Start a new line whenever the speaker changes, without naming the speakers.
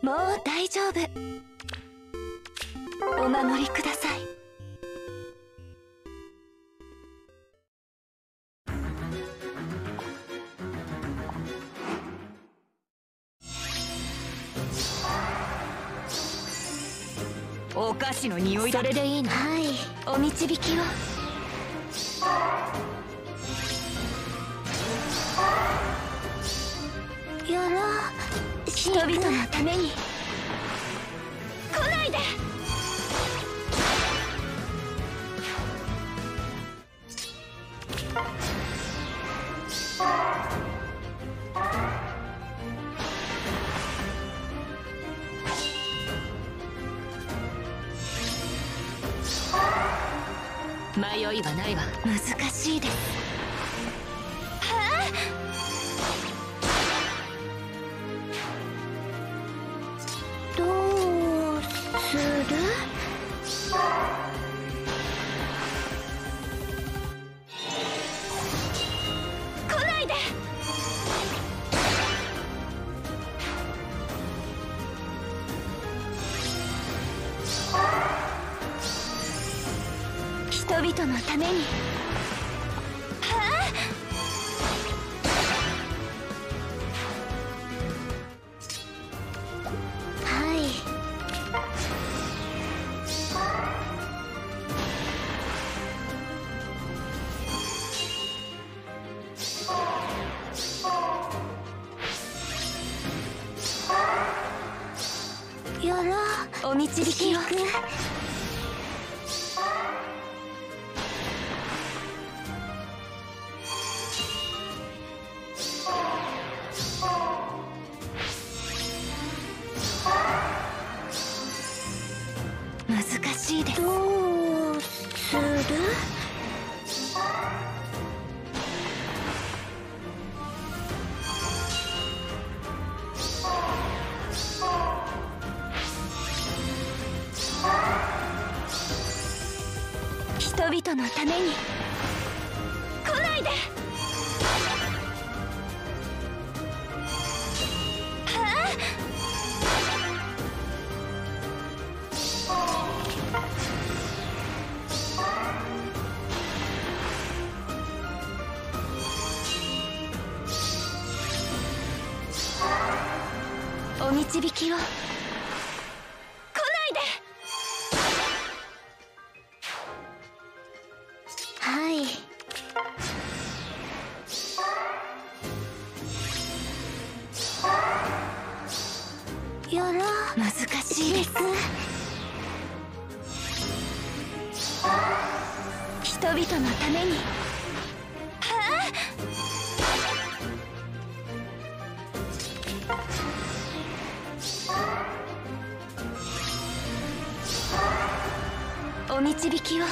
もう大丈夫。お守りください。
お菓子の匂いだ。
それでいいの。はい。お導きを人々のために。来ないで。
迷いはないわ。
難しいです。する来ないで。人々のためにやろうお導きを。難しいですどう々のために。来ないで。お導きを。やろう難しいです。人々のために。はあ。お導きを。